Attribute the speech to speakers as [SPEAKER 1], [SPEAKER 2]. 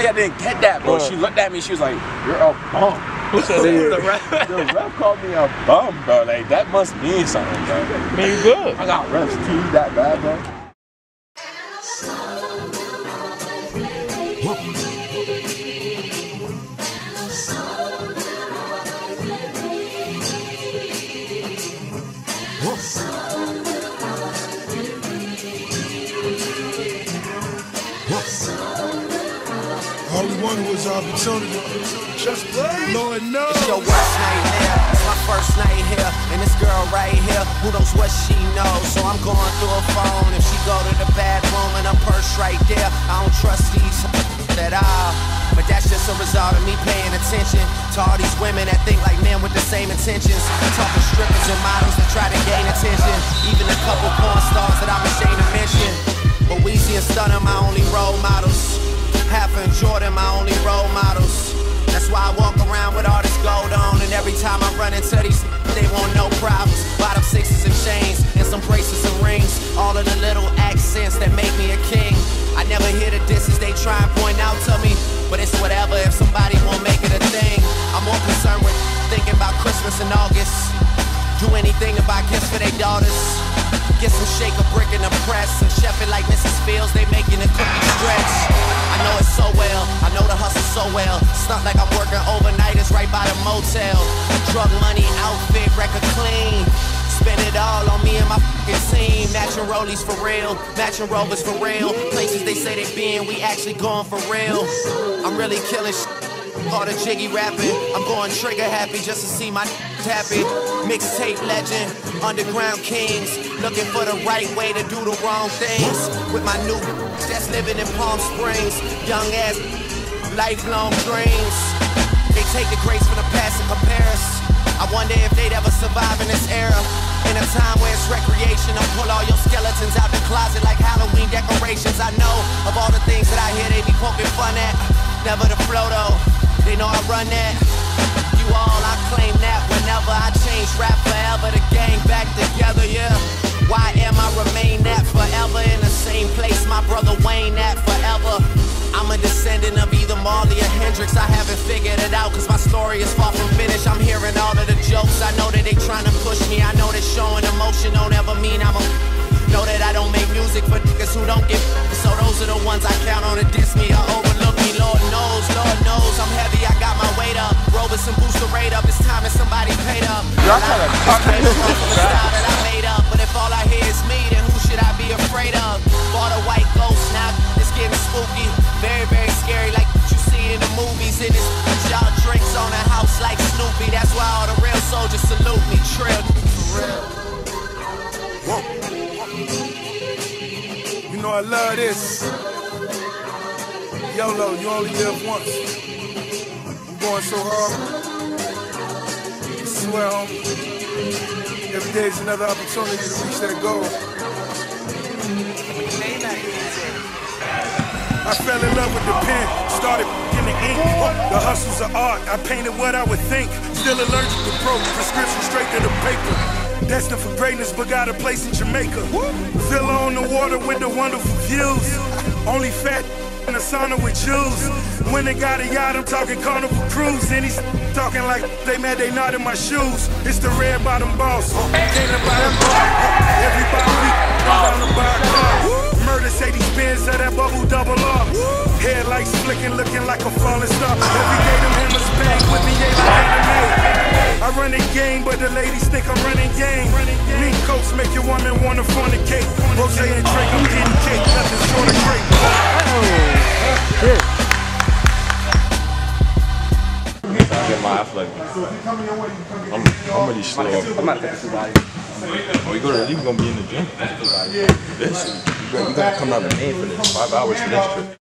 [SPEAKER 1] how y'all didn't get that, bro. She looked at me. She was like, "You're a bum." The, ref, the ref called me a bum, bro. Like that must mean something, bro.
[SPEAKER 2] Man, you good.
[SPEAKER 1] I got refs teed that bad, bro.
[SPEAKER 3] Wanted was opportunity. Just play. Lord knows.
[SPEAKER 4] It's your worst night here. It's my first night here. And this girl right here, who knows what she knows. So I'm going through her phone. If she go to the bathroom and her purse right there, I don't trust these at all. But that's just a result of me paying attention to all these women that think like men with the same intentions. Talking strippers and models that try to gain attention. Even a couple the little accents that make me a king. I never hear the disses they try and point out to me. But it's whatever if somebody won't make it a thing. I'm more concerned with thinking about Christmas in August. Do anything buy gifts for their daughters. Get some shake a brick in the press and chef it like Mrs. Fields. They making the cookie stretch. I know it so well. I know the hustle so well. Stunt like I'm working overnight. It's right by the motel. Drug money, outfit, record clean. Spend it all on me and my fucking team. Matching rollies for real, matching rovers for real. Places they say they been, we actually going for real. I'm really killing shit. All the jiggy rapping, I'm going trigger happy just to see my happy. Mixtape legend, underground kings, looking for the right way to do the wrong things. With my new that's living in Palm Springs, young ass, lifelong dreams. They take the grace from the past and compare us. I wonder if they'd ever survive in this. In time where it's recreation, I pull all your skeletons out the closet like Halloween decorations. I know of all the things that I hear they be poking fun at. Never the flow though, they know I run that. You all, I claim that whenever I change rap forever, the gang back together, yeah. Why am I remain that forever in the same place my brother Wayne at forever? I'm a descendant of either Marley Hendrix. I haven't figured it out cause my story is far from finished. I'm hearing all of the jokes. I know that they trying to push me. I know that showing emotion don't ever mean I'm a. Know that I don't make music for niggas who don't get. So those are the ones I count on to diss me or overlook me. Lord knows, Lord knows I'm heavy. I got my weight up. Robinson boost the rate up. It's time and somebody paid up.
[SPEAKER 1] Y'all trying to
[SPEAKER 4] me. You
[SPEAKER 3] know I love this. YOLO, you only live once. I'm going so hard. I swear, homie. Every day is another opportunity to reach that goal. I fell in love with the pen, started hustle's of art, I painted what I would think. Still allergic to pro, prescription straight to the paper. Destined for greatness, but got a place in Jamaica. Villa on the water with the wonderful views. Only fat in the sauna with Jews. When they got a yacht, I'm talking carnival cruise. And he's talking like they mad they not in my shoes. It's the red bottom boss. Bar. Everybody week, I'm bound to buy a car. Anime. I run the game, but the ladies think I'm running game. Mink coats make your woman wanna fornicate. Rose and Drake, I'm getting cake, nothing short of great.
[SPEAKER 2] Get my ass like I'm, I'm really slow.
[SPEAKER 1] I'm not taking somebody.
[SPEAKER 2] Oh, you go to you gonna be in the gym. This, you gotta, you gotta come down to Maine for this. Five hours for this trip.